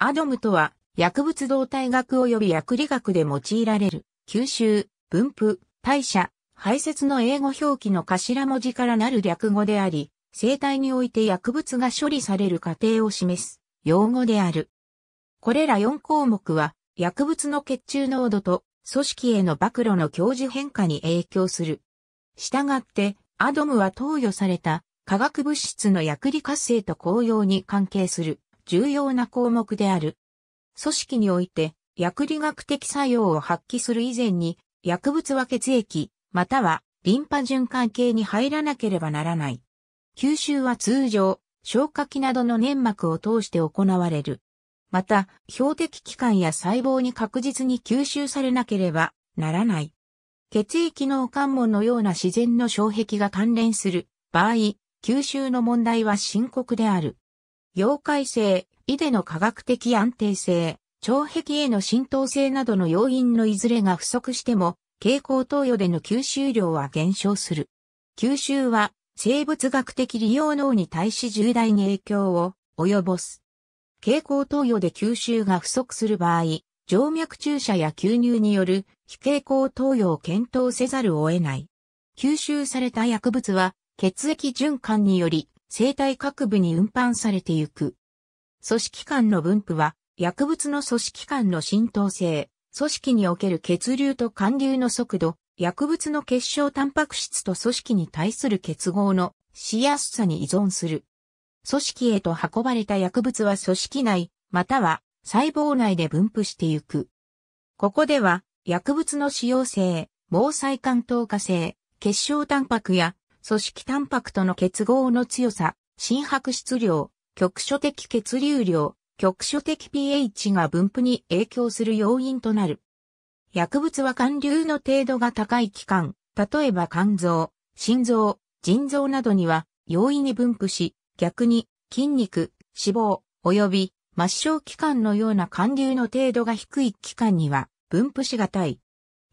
アドムとは薬物動態学及び薬理学で用いられる吸収、分布、代謝、排泄の英語表記の頭文字からなる略語であり、生体において薬物が処理される過程を示す用語である。これら4項目は薬物の血中濃度と組織への暴露の教授変化に影響する。したがって、アドムは投与された化学物質の薬理活性と効用に関係する重要な項目である。組織において薬理学的作用を発揮する以前に薬物は血液、またはリンパ循環系に入らなければならない。吸収は通常、消化器などの粘膜を通して行われる。また、標的器官や細胞に確実に吸収されなければならない。血液脳関門のような自然の障壁が関連する場合、吸収の問題は深刻である。溶解性、胃での科学的安定性、腸壁への浸透性などの要因のいずれが不足しても、蛍光投与での吸収量は減少する。吸収は生物学的利用脳に対し重大に影響を及ぼす。蛍光投与で吸収が不足する場合、静脈注射や吸入による非蛍光投与を検討せざるを得ない。吸収された薬物は血液循環により生体各部に運搬されてゆく。組織間の分布は薬物の組織間の浸透性、組織における血流と還流の速度、薬物の結晶タンパク質と組織に対する結合のしやすさに依存する。組織へと運ばれた薬物は組織内、または細胞内で分布してゆく。ここでは薬物の使用性、毛細管透過性、結晶タンパクや組織タンパクとの結合の強さ、心拍質量、局所的血流量、局所的 pH が分布に影響する要因となる。薬物は寒流の程度が高い器官、例えば肝臓、心臓、腎臓などには容易に分布し、逆に筋肉、脂肪、及び末梢器官のような寒流の程度が低い器官には分布しがたい。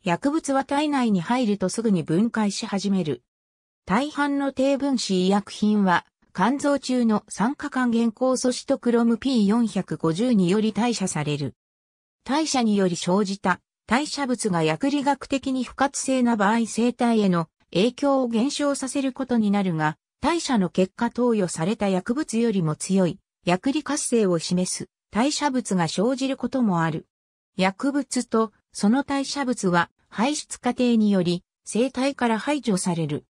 薬物は体内に入るとすぐに分解し始める。大半の低分子医薬品は肝臓中の酸化還元酵素シトクロム P450 により代謝される。代謝により生じた代謝物が薬理学的に不活性な場合生体への影響を減少させることになるが、代謝の結果投与された薬物よりも強い薬理活性を示す代謝物が生じることもある。薬物とその代謝物は排出過程により生体から排除される。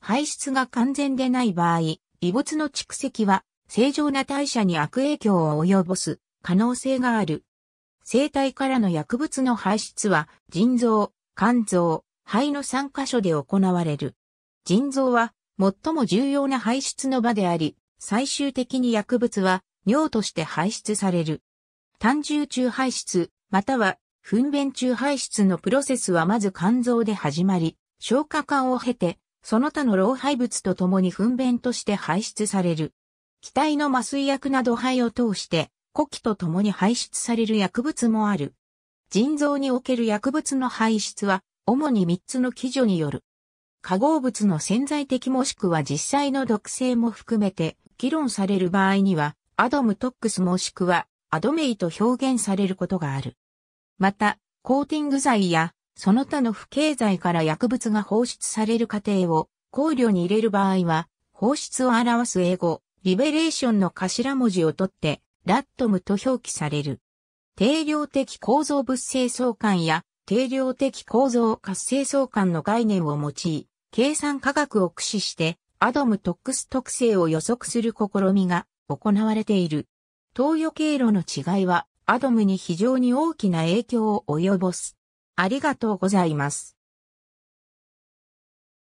排出が完全でない場合、異物の蓄積は正常な代謝に悪影響を及ぼす可能性がある。生体からの薬物の排出は腎臓、肝臓、肺の3カ所で行われる。腎臓は最も重要な排出の場であり、最終的に薬物は尿として排出される。単重中排出、または糞便中排出のプロセスはまず肝臓で始まり、消化管を経て、その他の老廃物とともに糞便として排出される。気体の麻酔薬など肺を通して呼気とともに排出される薬物もある。腎臓における薬物の排出は、主に3つの基準による。化合物の潜在的もしくは実際の毒性も含めて、議論される場合には、アドムトックスもしくは、アドメイと表現されることがある。また、コーティング剤や、その他の不経剤から薬物が放出される過程を考慮に入れる場合は、放出を表す英語、リベレーションの頭文字を取って、ラットムと表記される。定量的構造物性相関や定量的構造活性相関の概念を用い、計算科学を駆使してアドムトックス特性を予測する試みが行われている。投与経路の違いはアドムに非常に大きな影響を及ぼす。ありがとうございます。